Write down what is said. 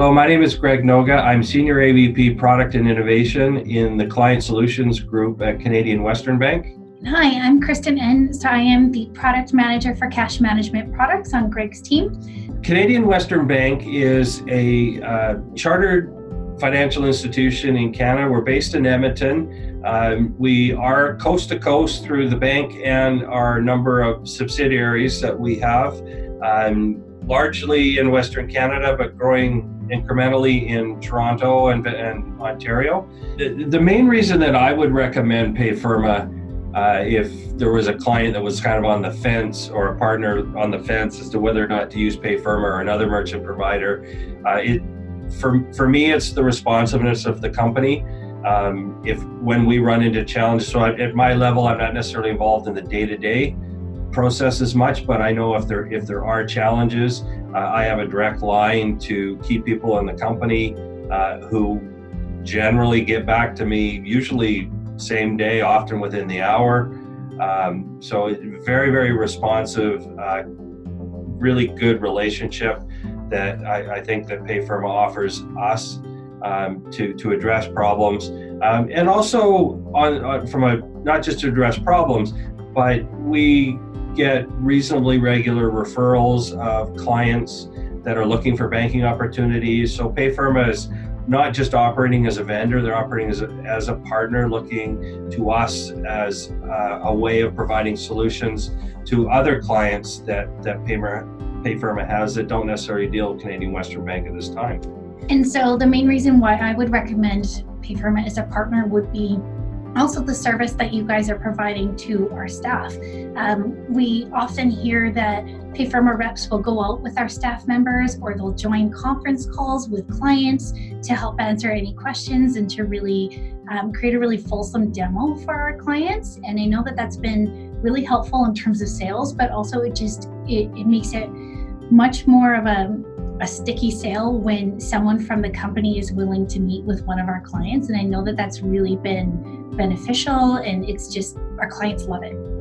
Hello, my name is Greg Noga. I'm Senior AVP Product and Innovation in the Client Solutions Group at Canadian Western Bank. Hi, I'm Kristen En. So I am the Product Manager for Cash Management Products on Greg's team. Canadian Western Bank is a uh, chartered financial institution in Canada. We're based in Edmonton. Um, we are coast to coast through the bank and our number of subsidiaries that we have, um, largely in Western Canada, but growing incrementally in Toronto and, and Ontario. The, the, main reason that I would recommend Payfirma uh, if there was a client that was kind of on the fence or a partner on the fence as to whether or not to use Payfirma or another merchant provider, uh, it for for me it's the responsiveness of the company. Um, if when we run into challenges, so at my level, I'm not necessarily involved in the day to day process as much, but I know if there if there are challenges, uh, I have a direct line to key people in the company uh, who generally get back to me usually same day, often within the hour. Um, so very, very responsive, uh, really good relationship that I, I, think that Payfirma offers us um, to to address problems, um, and also on, on, from a not just to address problems, but we get reasonably regular referrals of clients that are looking for banking opportunities. So Payfirma is not just operating as a vendor, they're operating as a, as a partner, looking to us as uh, a way of providing solutions to other clients that, that Payfirma, Payfirma has that don't necessarily deal with Canadian Western Bank at this time. And so the main reason why I would recommend Payfirma as a partner would be also the service that you guys are providing to our staff. Um, we often hear that Payfirma reps will go out with our staff members or they'll join conference calls with clients to help answer any questions and to really um, create a really fulsome demo for our clients. And I know that that's been really helpful in terms of sales, but also it just it, it makes it much more of a a sticky sale when someone from the company is willing to meet with one of our clients. And I know that that's really been beneficial and it's just our clients love it.